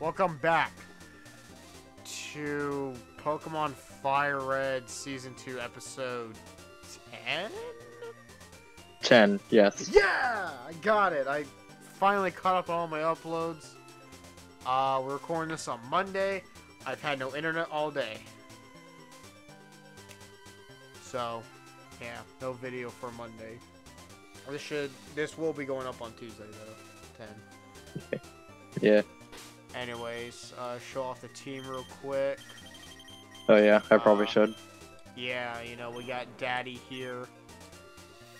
Welcome back to Pokemon Fire Red Season 2, Episode 10? 10, yes. Yeah! I got it. I finally caught up on all my uploads. Uh, we're recording this on Monday. I've had no internet all day. So, yeah, no video for Monday. This should, this will be going up on Tuesday though, 10. Yeah. Anyways, uh, show off the team real quick. Oh yeah, I probably Uh, should. Yeah, you know, we got Daddy here.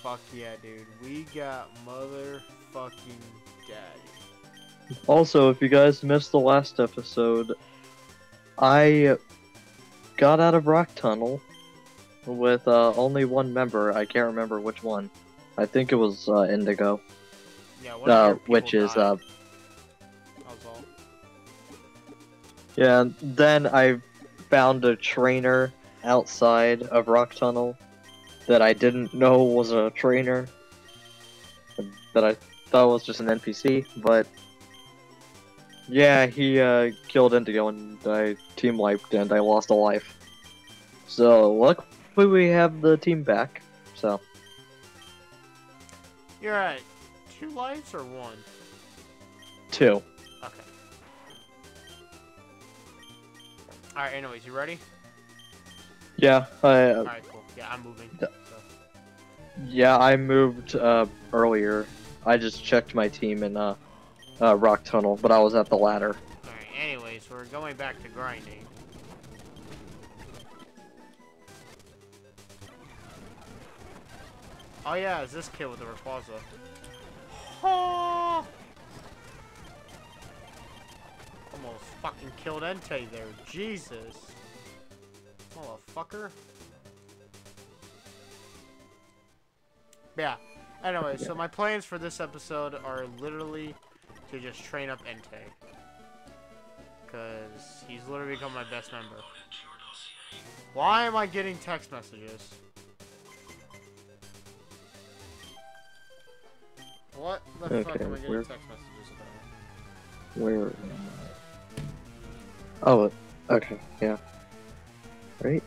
Fuck yeah, dude. We got motherfucking Daddy. Also, if you guys missed the last episode, I got out of Rock Tunnel with uh, only one member. I can't remember which one. I think it was uh, Indigo, Yeah, one uh, your which is died, uh, yeah. Then I found a trainer outside of Rock Tunnel that I didn't know was a trainer. That I thought was just an NPC, but yeah, he uh, killed Indigo and I team wiped and I lost a life. So luckily we have the team back. So You're at two lives or one? two. Okay. Alright, anyways, you ready? Yeah, I uh, Alright, cool. Yeah, I'm moving. So. yeah I moved uh, earlier. I just checked my team in uh, uh, Rock Tunnel, but I was at the ladder. Alright, anyways, we're going back to grinding. Oh yeah, is this kid with the Rayquaza. Oh! Almost fucking killed Entei there. Jesus. Motherfucker. Yeah. Anyway, so my plans for this episode are literally to just train up Entei. Because he's literally become my best member. Why am I getting text messages? What the fuck Okay, am I getting where- text messages about? Where am I? Oh, okay, yeah. Right?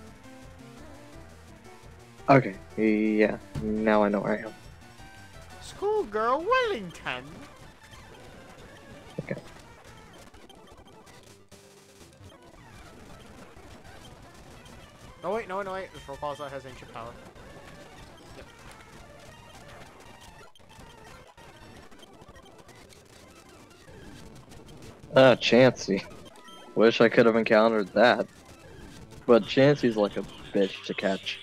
Okay, yeah. Now I know where I am. Schoolgirl Wellington! Okay. No wait, no wait, no wait. This Rayquaza has ancient power. Yep. Ah, Chansey. Wish I could have encountered that. But Chansey's like a bitch to catch.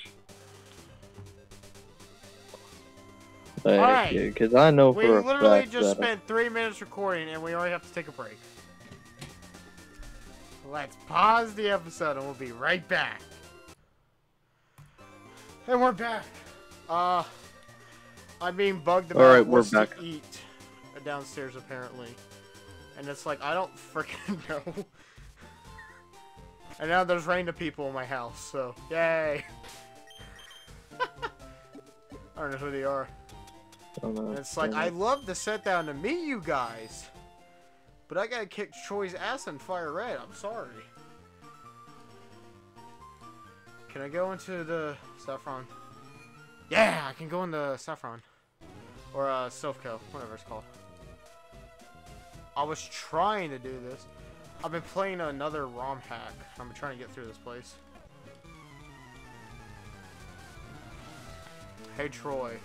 Alright. Because I know We for a literally just spent three minutes recording and we already have to take a break. Let's pause the episode and we'll be right back. And we're back. Uh, I'm being bugged about Alright, we're back. to eat downstairs apparently. And it's like, I don't freaking know. And now there's random people in my house, so yay. I don't know who they are. I don't know. And it's like, I love to sit down to meet you guys. But I gotta kick Troy's ass in Fire Red. I'm sorry. Can I go into the Saffron? Yeah, I can go into Saffron. Or uh, Silph Co, whatever it's called. I was trying to do this. I've been playing another ROM hack. I'm trying to get through this place. Hey Troy.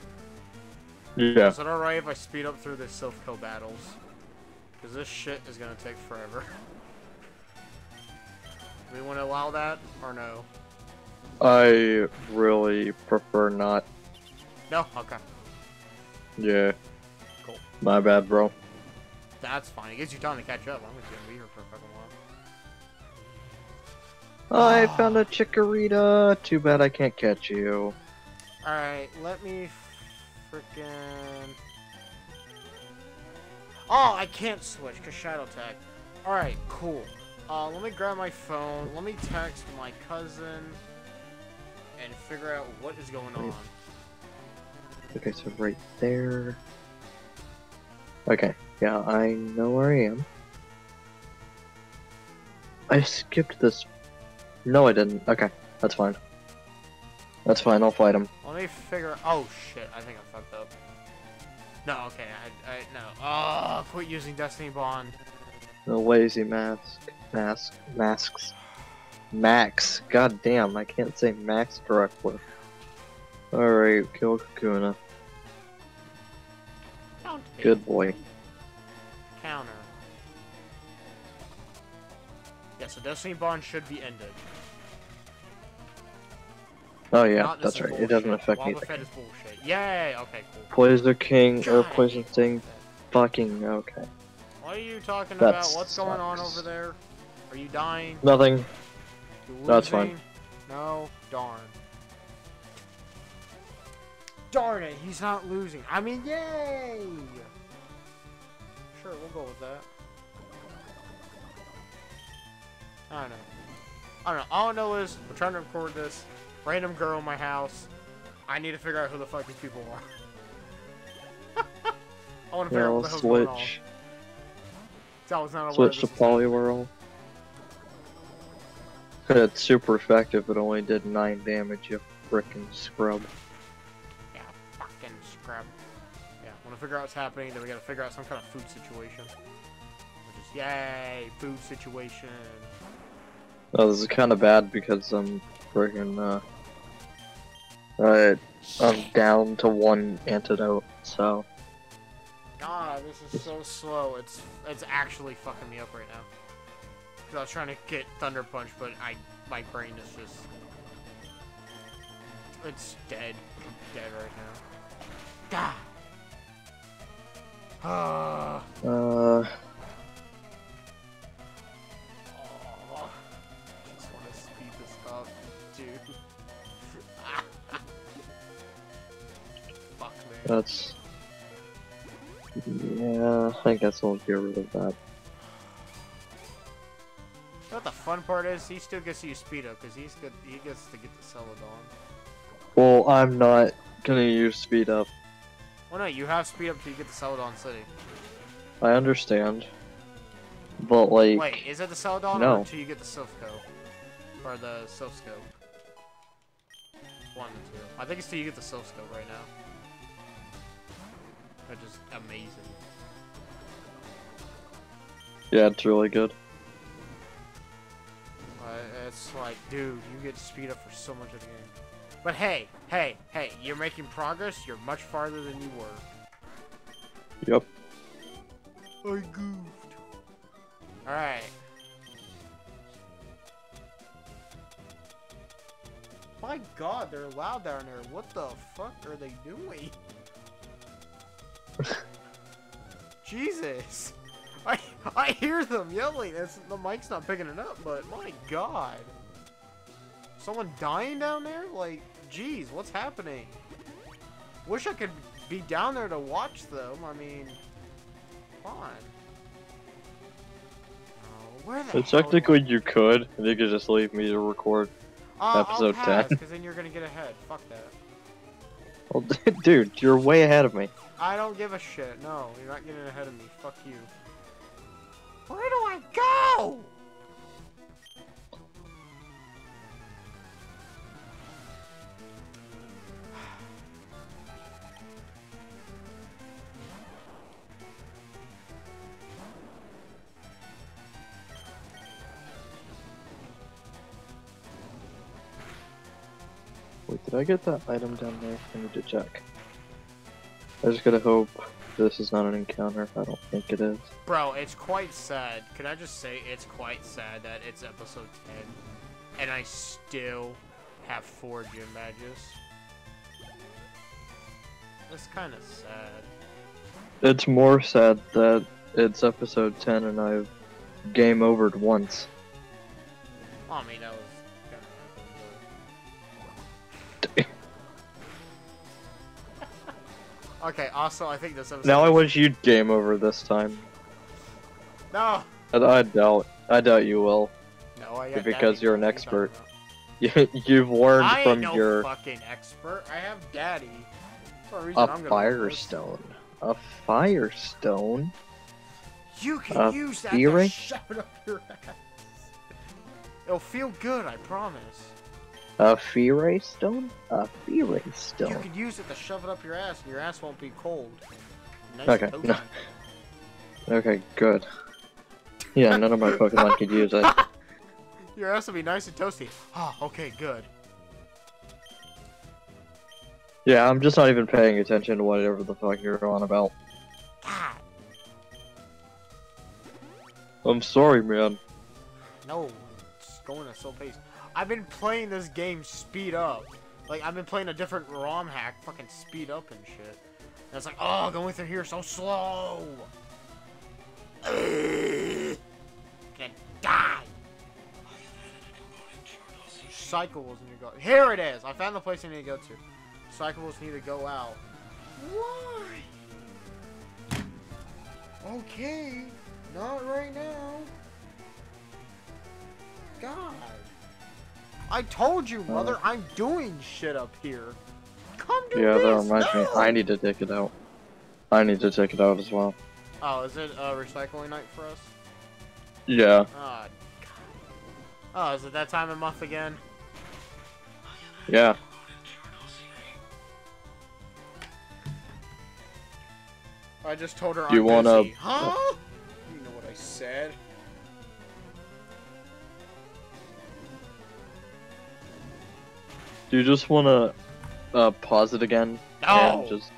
Yeah. Is it alright if I speed up through the Silph Co battles? Because this shit is gonna take forever. Do we want to allow that, or no? I really prefer not. No? Okay. Yeah. Cool. My bad, bro. That's fine. It gives you time to catch up. I'm just gonna be here for a fucking while. I found a Chikorita. Too bad I can't catch you. Alright, let me frickin' Oh, I can't switch because Shadow Tag. Alright, cool. Uh, let me grab my phone. Let me text my cousin and figure out what is going on. Okay, so right there. Okay, yeah, I know where I am. I skipped this. No, I didn't. Okay, that's fine. That's fine. I'll fight him. Let me figure. Oh shit! I think I fucked up. No, okay, I, I no. Oh, quit using Destiny Bond. The lazy mask, mask, masks, Max. God damn, I can't say Max correctly. All right, kill Kakuna. Good boy. Counter. So Destiny Bond should be ended. Oh yeah, that's right. It doesn't affect me. Is bullshit. Yay! Okay, cool. Poison King or God, I Poison Thing. Fucking okay. What are you talking That about? What's going on over there? Are you dying? Nothing. That's fine. No? Darn. Darn it, he's not losing. I mean, yay! Sure, we'll go with that. I don't know. I don't know. All I know is we're trying to record this. Random girl in my house. I need to figure out who the fuck these people are. I want to figure Yeah, out what the hell's going on. switch. I was not Switch to this was happening. Poliwhirl. It's super effective, but only did 9 damage, you frickin' scrub. Yeah, fucking scrub. Yeah, want to figure out what's happening, then we gotta figure out some kind of food situation. Which is, yay, food situation. Oh, this is kind of bad because I'm friggin' uh, uh, I'm down to one antidote, so God, this is so slow. It's it's actually fucking me up right now. Cause I was trying to get Thunder Punch, but I my brain is just it's dead, dead right now. God. Ah. uh, that's yeah. I guess I'll get rid of that. You know what the fun part is? He still gets to use speed up because he's good. He gets to get the Celadon. Well, I'm not gonna use speed up. Well, no, you have speed up till you get the Celadon City. I understand, but like, Wait, is it the Celadon No. or until you get the Silph Co? Or the Silph Scope? One two. I think it's till you get the Silph Scope right now. Which is amazing. yeah, it's really good. Uh, it's like, dude, you get to speed up for so much of the game. But hey, hey, hey, you're making progress. You're much farther than you were. Yep. I goofed. Alright. My god, they're loud down there. What the fuck are they doing? Jesus. I I hear them yelling. It's, the mic's not picking it up, but my god. Someone dying down there? Like, jeez, what's happening? Wish I could be down there to watch them. I mean, come on. Oh, where the So hell do I- technically, you could. You could just leave me to record. Uh, episode pass, 10. because then you're gonna get ahead. Fuck that. Well, dude, you're way ahead of me. I don't give a shit. No, you're not getting ahead of me. Fuck you. Where do I go? Wait, did I get that item down there? I need to check. I just gotta hope this is not an encounter. I don't think it is. Bro, it's quite sad. Can I just say it's quite sad that it's episode 10 and I still have four gym badges? That's kind of sad. It's more sad that it's episode 10 and I've game overed once. I mean, that was Okay, also, I think this episode. Now I wish you'd game over this time. No! I, I doubt. I doubt you will. No, I Because you're an What are you talking expert. You, you've learned I from no your fucking expert. I have daddy. For a reason a I'm firestone. A firestone. You can use that theory? to it up your ass. It'll feel good, I promise. A Firay stone? A You stone. could use it to shove it up your ass, and your ass won't be cold. Nice Okay, no. Okay, good. Yeah, none of my Pokemon could use it. Your ass will be nice and toasty. Ah, okay, good. Yeah, I'm just not even paying attention to whatever the fuck you're on about. God, I'm sorry, man. no. It's going at slow pace. I've been playing this game speed up. Like, I've been playing a different ROM hack, fucking speed up and shit. And it's like, oh, going through here so slow. Gonna die. Cycles need to go. Here it is. I found the place I need to go to. Cycles need to go out. Why? Okay. Not right now. I told you, mother, Uh. I'm doing shit up here. Come do Yeah, that this. reminds me. I need to take it out. I need to take it out as well. Oh, is it uh, recycling night for us? Yeah. Ah, God. Oh, is it that time of month again? Yeah. I just told her Do you I'm wanna- busy. Huh? You know what I said. Do you just want to uh, pause it again? No! Just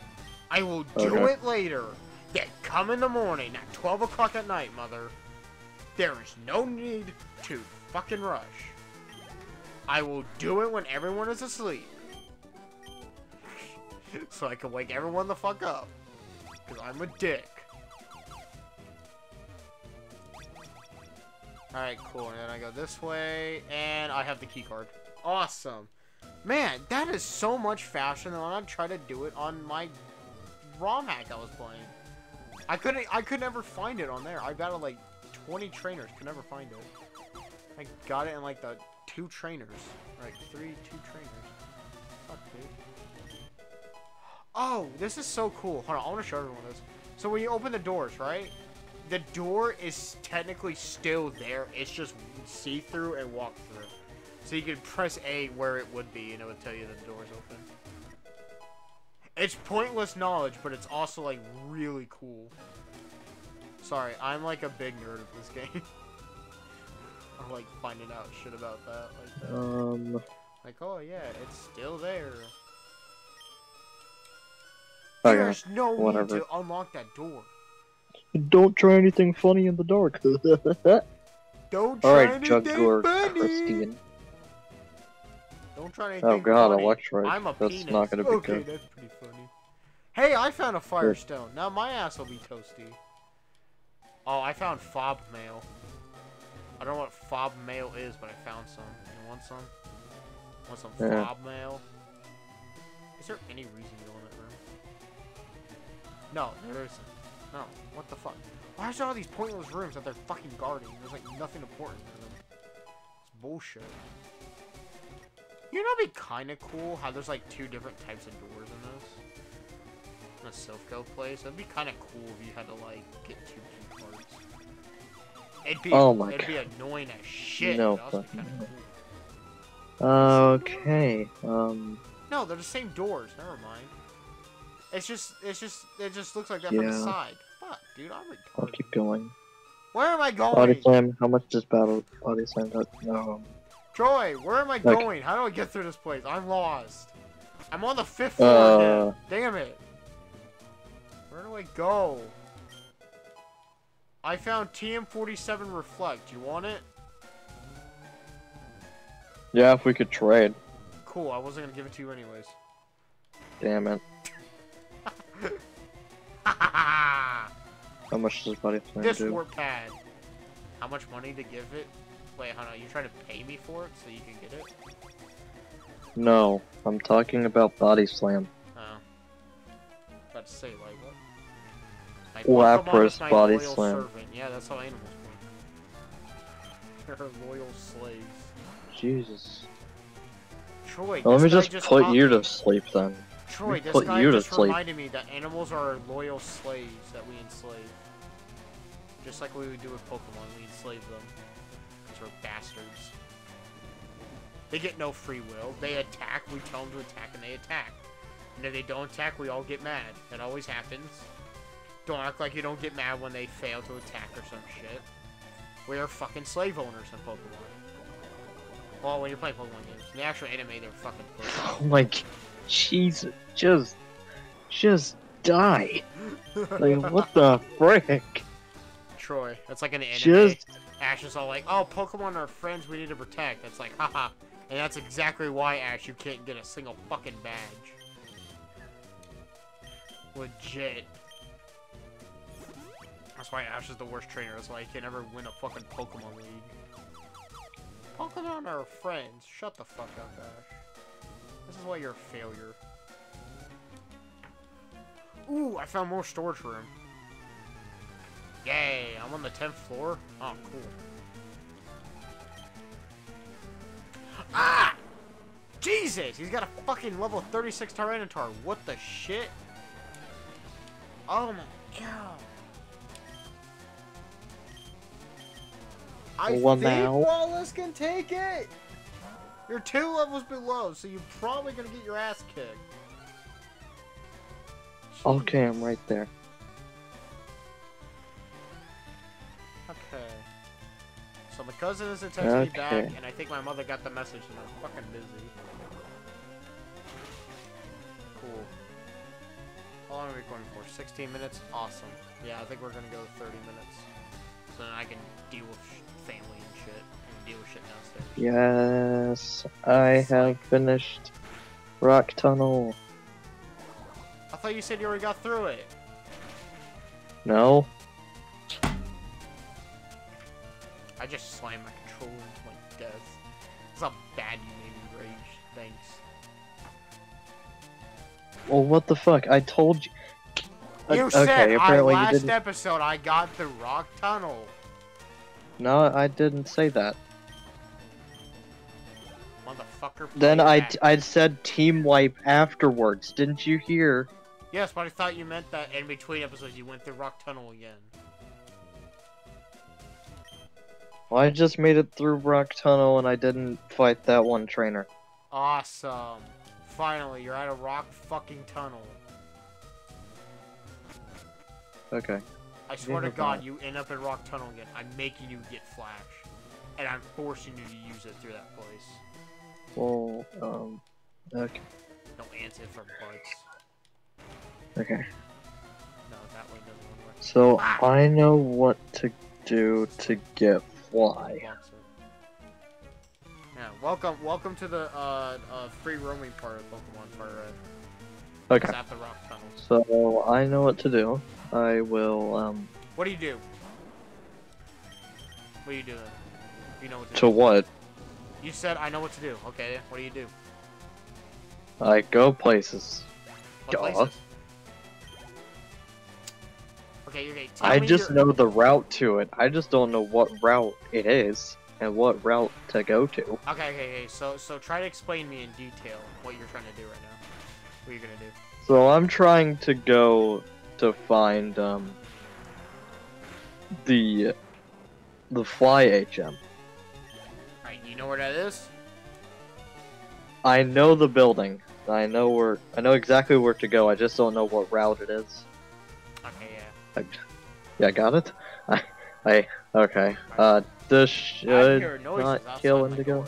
I will do Okay. it later. Then come in the morning at 12 o'clock at night, mother. There is no need to fucking rush. I will do it when everyone is asleep. so I can wake everyone the fuck up. Because I'm a dick. Alright, cool. And then I go this way, and I have the key card. Awesome. Man, that is so much faster than when I tried to do it on my ROM hack I was playing. I couldn't. I could never find it on there. I battled like 20 trainers, could never find it. I got it in like the two trainers, like three, two trainers. Fuck, dude. Oh, this is so cool. Hold on, I want to show everyone this. So when you open the doors, right? The door is technically still there. It's just see-through and walk-through. So you could press A where it would be, and it would tell you that the door's open. It's pointless knowledge, but it's also like really cool. Sorry, I'm like a big nerd of this game. I'm like finding out shit about that, like that. um. Like, oh yeah, it's still there. Okay. There's no whatever. need to unlock that door. Don't try anything funny in the dark. Don't try All right, anything Jugor funny. Christine. Don't try oh, anything Oh god, funny. Electrode. I'm a That's penis. not gonna be okay, good. that's pretty funny. Hey, I found a firestone. Now my ass will be toasty. Oh, I found fob mail. I don't know what fob mail is, but I found some. You want some? Want some Yeah. fob mail? Is there any reason to go in that room? No, there isn't. No. What the fuck? Why is there all these pointless rooms that they're fucking guarding? There's like nothing important in them. It's bullshit. You know, it'd be kind of cool how there's like two different types of doors in this. In a Silph Co place, it'd be kind of cool if you had to like get two key cards. It'd be, Oh my it'd be annoying as shit. No but cool. Okay. Um. No, they're the same doors. Never mind. It's just, it's just, it just looks like that from the side. Fuck, dude, I'm retarded. I'll keep going. Where am I going? Body slam. How much does battle body slam? No. Troy, where am I Like- going? How do I get through this place? I'm lost. I'm on the fifth floor Uh. Damn it. Where do I go? I found TM47 Reflect. You want it? Yeah, if we could trade. Cool, I wasn't gonna give it to you anyways. Damn it. How much does body slam this do? warp pad. How much money to give it? Wait, hold on. You trying to pay me for it so you can get it? No, I'm talking about body slam. Oh. About to say, like, what? My Lapras body slam. Servant. Yeah, that's how animals work. They're loyal slaves. Jesus. Troy, Well, let me just, just put you me- to sleep then. Troy, this put guy you to just sleep. reminded me that animals are loyal slaves that we enslave. Just like we would do with Pokemon, we enslave them. Bastards. They get no free will. They attack, we tell them to attack, and they attack. And if they don't attack, we all get mad. That always happens. Don't act like you don't get mad when they fail to attack or some shit. We are fucking slave owners in Pokemon. Well, when you're playing Pokemon games. In the actual anime, they're fucking pussies. Oh my, Jesus, just, just die. Like, what the frick? Troy. That's like an anime. Just, Ash is all like, oh, Pokemon are friends we need to protect. That's like, haha. And that's exactly why, Ash, you can't get a single fucking badge. Legit. That's why Ash is the worst trainer. That's why he can never win a fucking Pokemon League. Pokemon are friends. Shut the fuck up, Ash. This is why you're a failure. Ooh, I found more storage room. Yay, I'm on the 10th floor? Oh, cool. Ah! Jesus! He's got a fucking level 36 Tyranitar. What the shit? Oh my god. I Well, think now- Wallace can take it! You're two levels below, so you're probably gonna get your ass kicked. okay, I'm right there. So my cousin is texting me back, and I think my mother got the message, and I'm fucking busy. Cool. How long are we going for? 16 minutes? Awesome. Yeah, I think we're gonna go 30 minutes. So then I can deal with sh- family and shit, and deal with shit downstairs. Yes, I have finished Rock Tunnel. I thought you said you already got through it. No? I just slammed my controller into my desk. That's how bad you made me rage. Thanks. Well, what the fuck? I told you. You okay, said apparently you last episode I got the rock tunnel. No, I didn't say that. Motherfucker. Then I. I said team wipe afterwards. Didn't you hear? Yes, but I thought you meant that in between episodes you went through rock tunnel again. Well, I just made it through Rock Tunnel and I didn't fight that one trainer. Awesome. Finally, you're at a rock fucking tunnel. Okay. I swear to God, you end up in rock tunnel again. I'm making you get flash, and I'm forcing you to use it through that place. Well, um, okay. No answer for butts. Okay. No, that way doesn't work. So Ah. I know what to do to get fly. Yeah, welcome, welcome to the uh, uh, free roaming part of Pokemon Fire Red. Okay. at the rock tunnel. So I know what to do. I will um What do you do? What are you doing? You know what to, to do. what? You said I know what to do. Okay, what do you do? I go places. What Duh. places? Okay, okay. Tell I just your... know the route to it. I just don't know what route it is and what route to go to. Okay, okay, okay. So, so try to explain me in detail what you're trying to do right now. What you're gonna do? So I'm trying to go to find um the the fly HM. Right, you know where that is? I know the building. I know where I know exactly where to go. I just don't know what route it is. I, yeah, got it. I, I okay. Uh, this should not kill Indigo.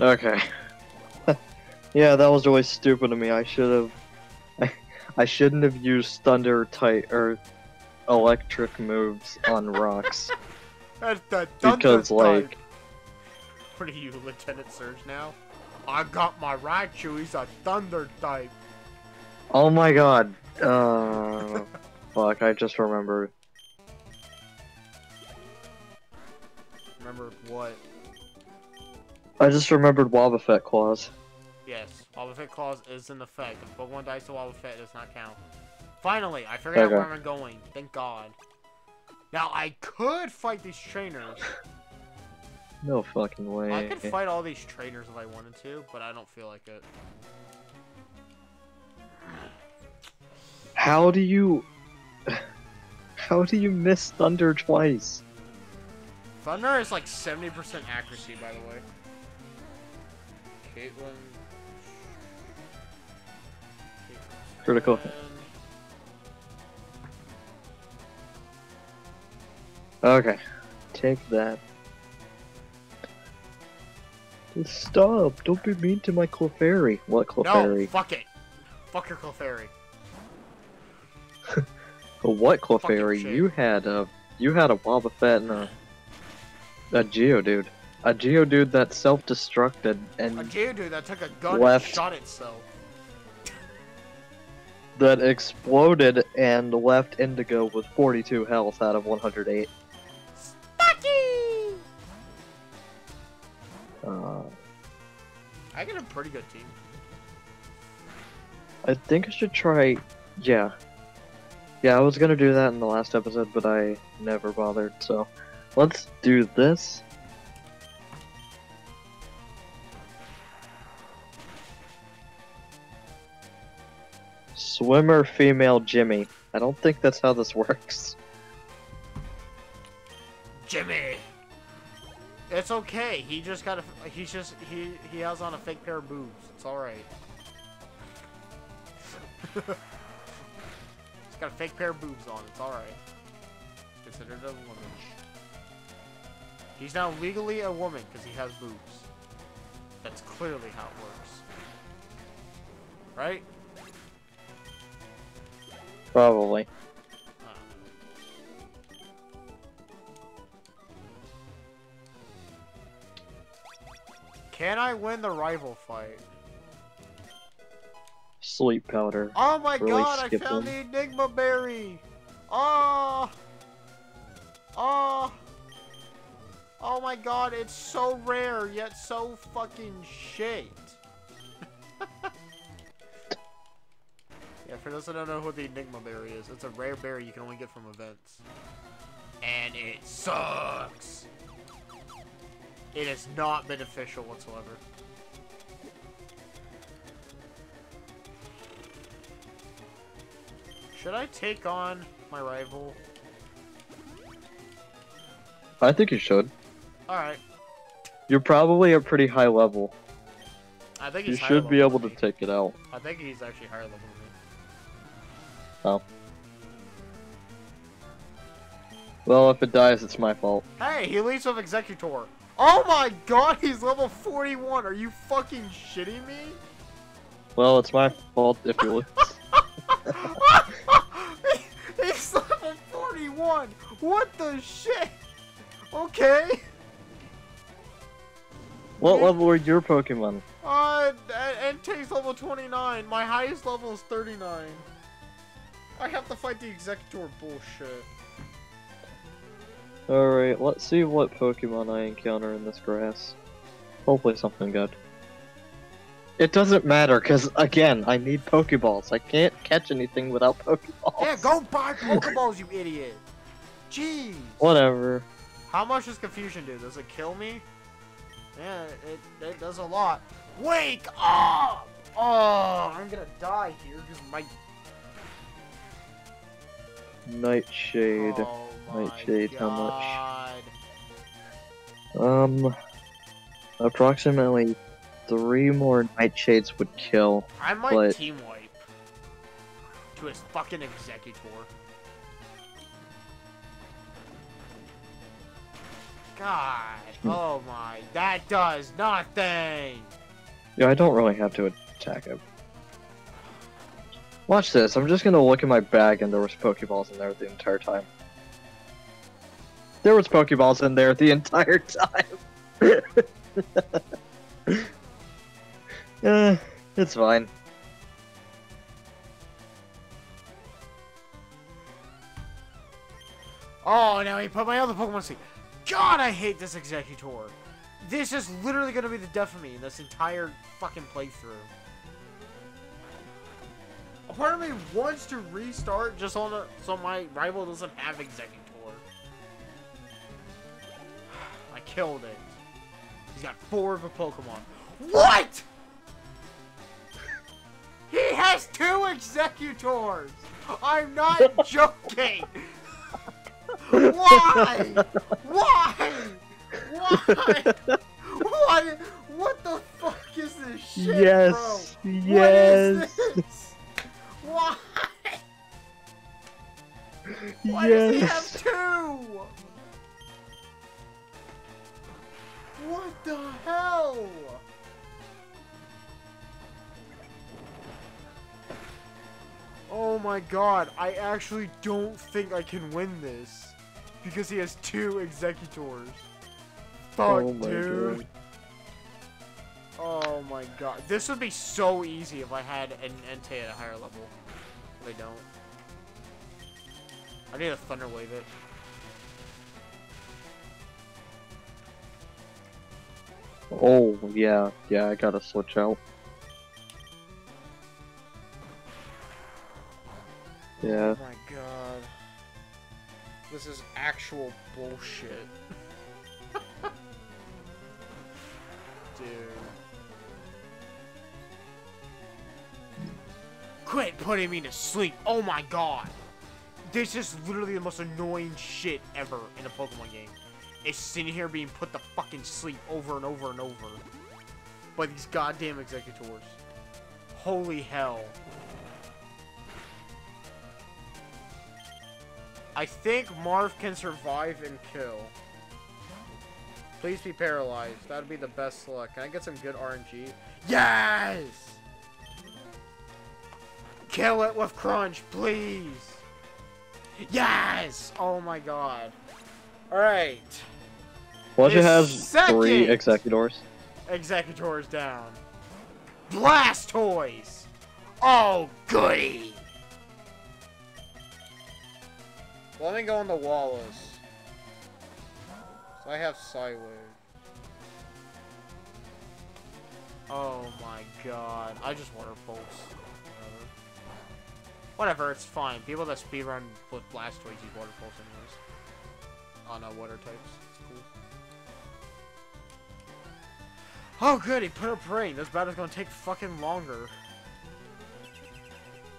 Okay. yeah, that was really stupid of me. I should have. I, I shouldn't have used thunder type or electric moves on rocks That's the thunder because, like, What are you, Lieutenant Surge now? I got my Raichu. He's a thunder type. Oh my god. Uh, fuck! I just remembered. Remember what? I just remembered Wobbuffet clause. Yes, Wobbuffet Clause is in effect. If Pokemon dies to Wobbuffet, does not count. Finally, I figured out where I'm going. Thank God. Now, I could fight these trainers. No fucking way. I could fight all these trainers if I wanted to, but I don't feel like it. How do you? How do you miss Thunder twice? Thunder is like 70% accuracy, by the way. Caitlyn. Critical. Okay. Take that. Just Stop! Don't be mean to my Clefairy. What No, Clefairy? fuck it. Fuck your Clefairy. what Clefairy? You had a you had a Wobbuffet and a a Geodude. A Geodude that self-destructed and A Geodude that took a gun Left. and shot itself. that exploded and left Indigo with 42 health out of 108. Spucky! Uh, I get a pretty good team. I think I should try. Yeah. Yeah, I was gonna do that in the last episode, but I never bothered, so let's do this. Swimmer female Jimmy. I don't think that's how this works. Jimmy! It's okay. He just got a. He's just. He he has on a fake pair of boobs. It's alright. He's got a fake pair of boobs on. It's alright. Considered a woman. He's now legally a woman because he has boobs. That's clearly how it works. Right? Probably. Can I win the rival fight? Sleep powder. Oh my Really god, I found the Enigma Berry! Oh! Oh! Oh my god, it's so rare, yet so fucking shit. yeah, for those that don't know who the Enigma Berry is, it's a rare berry you can only get from events. And it sucks! It is not beneficial whatsoever. Should I take on my rival? I think you should. Alright. You're probably a pretty high level. I think You should be able to take it out. I think he's actually higher level than me. Oh. Well, if it dies, it's my fault. Hey, he leads with Exeggutor. Oh my god, he's level 41. Are you fucking shitting me? Well, it's my fault if you lose. 41. What the shit? Okay. what level are your Pokemon? Uh, and takes level 29. My highest level is 39. I have to fight the Exeggutor bullshit. Alright, let's see what Pokemon I encounter in this grass. Hopefully something good. It doesn't matter, because, again, I need Pokeballs. I can't catch anything without Pokeballs. Yeah, go buy Pokeballs, you idiot. Jeez. Whatever. How much does confusion do? Does it kill me? Yeah, it, it does a lot. Wake up! Oh, I'm gonna die here because my Nightshade. oh Nightshade, how much? Um, approximately three more Nightshades would kill. I might But- team wipe to his fucking Exeggutor. God, oh my, that does nothing. Yeah, I don't really have to attack him. Watch this. I'm just gonna look in my bag and there was Pokeballs in there the entire time. There was Pokeballs in there the entire time. Eh, it's fine. Oh, now he put my other Pokemon seat. God, I hate this Exeggutor. This is literally gonna be the death of me in this entire fucking playthrough. A part of me wants to restart just on a, so my rival doesn't have Exeggutor. I killed it. He's got four of a Pokemon. What? He has two Exeggutors! I'm not joking! Why? Why? what? What the fuck is this shit, yes, bro? yes, What is this? Why? Why does he have two? What the hell? Oh my god, I actually don't think I can win this. Because he has two Exeggutors. Fuck, Oh my dude. god. Oh my god. This would be so easy if I had an Entei at a higher level. But I don't. I need a Thunder Wave it. Oh yeah, yeah. I gotta switch out. Yeah. Oh my god. This is actual bullshit. Dude. Quit putting me to sleep. Oh my god. This is literally the most annoying shit ever in a Pokemon game. Is sitting here being put to fucking sleep over and over and over. By these goddamn Exeggutors. Holy hell. I think Marv can survive and kill. Please be paralyzed. That'd be the best luck. Can I get some good RNG? Yes! Kill it with Crunch, please! Yes! Oh my god. Alright. Once it has three Exeggutors. Exeggutors down. Blastoise! Oh, goody! Let me go on the Wallace. I have Psywave. Oh my god. I just Water Pulse. Whatever. It's fine. People that speedrun with Blastoise use Water Pulse anyways. On uh, water types. It's cool. Oh good, he put up rain. This battle's gonna take fucking longer.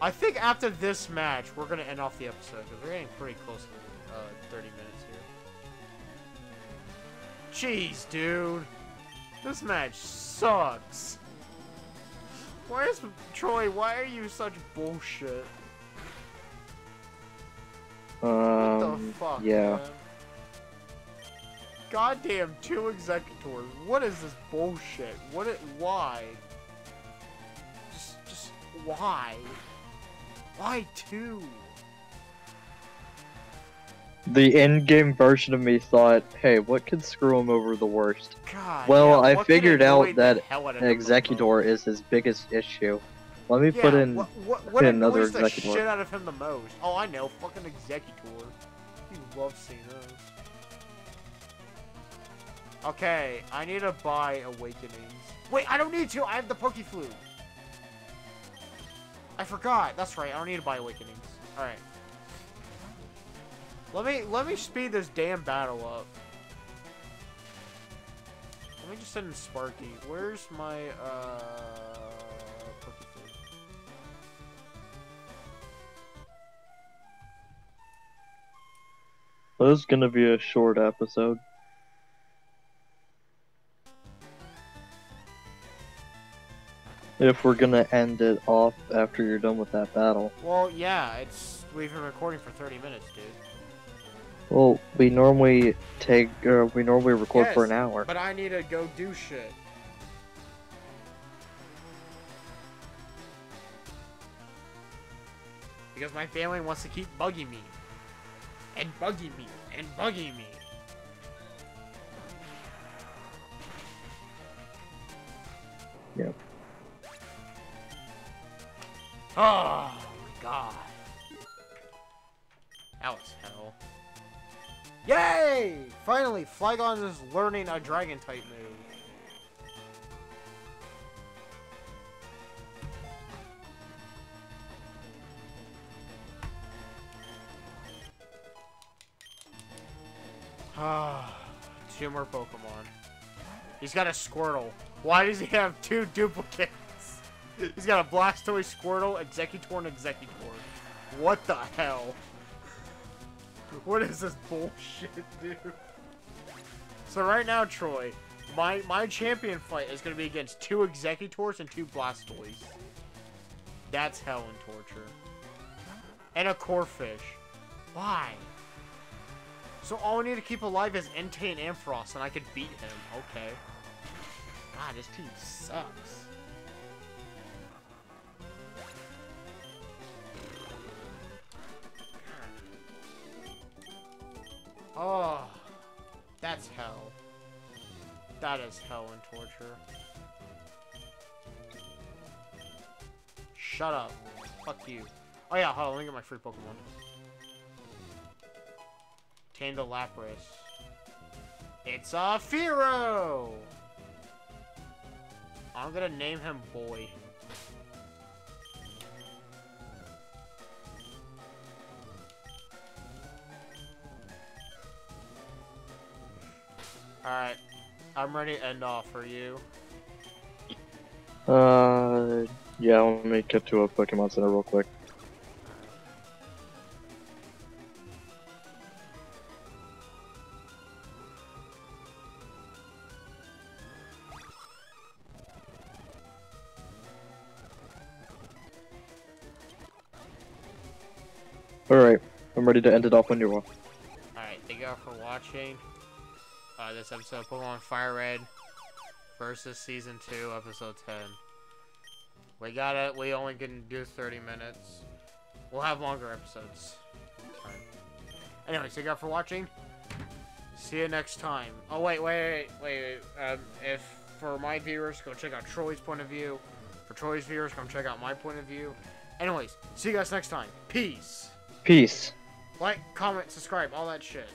I think after this match, we're gonna end off the episode because we're getting pretty close to uh, 30 minutes. Jeez, dude, this match sucks. Why is Troy? Why are you such bullshit? What Um. the fuck? yeah. Man? Goddamn, two Exeggutors. What is this bullshit? What? It, why? Just, just why? Why two? The in-game version of me thought, "Hey, what could screw him over the worst?" God. Well, yeah, I figured out that hell out of An him the Exeggutor is his biggest issue. Let me Yeah, put in. what, what, what another annoys the Exeggutor. shit out of him the most? Oh, I know, fucking Exeggutor. You love seeing those. Okay, I need to buy Awakenings. Wait, I don't need to. I have the Pokeflu. I forgot. That's right. I don't need to buy Awakenings. All right. Let me let me speed this damn battle up. Let me just send in Sparky. Where's my uh? This is gonna be a short episode. If we're gonna end it off after you're done with that battle. Well, yeah, it's we've been recording for 30 minutes, dude. Well, we normally take, uh, we normally record for an hour. But I need to go do shit. Because my family wants to keep bugging me. And bugging me. And bugging me. Yep. Oh my god. Hell. Yay! Finally, Flygon is learning a dragon type move. Ah, two more Pokemon. He's got a Squirtle. Why does he have two duplicates? He's got a Blastoise, Squirtle, Exeggutor, and Exeggutor. What the hell? What is this bullshit, dude? So right now, Troy, my my champion fight is gonna be against two Exeggutors and two Blastoise. That's hell and torture. And a Corphish. Why? So all we need to keep alive is Entei and Ampharos, and I could beat him. Okay. God, this team sucks. Oh, that's hell. That is hell and torture. Shut up. Fuck you. Oh yeah, hold on, let me get my free Pokemon. Tame the Lapras. It's a Firo! I'm gonna name him Boy. Alright. I'm ready to end off for you. Uh, yeah, let me get to a Pokemon Center real quick. Alright, I'm ready to end it off when you are. Alright, thank you all for watching. Uh, this episode of Pokemon Fire Red versus Season 2, Episode 10. We got it. We only can do 30 minutes. We'll have longer episodes. Time. Anyways, thank you all for watching. See you next time. Oh, wait, wait, wait, wait. wait. Um, if, for my viewers, go check out Troy's point of view. For Troy's viewers, come check out my point of view. Anyways, see you guys next time. Peace. Peace. Like, comment, subscribe, all that shit.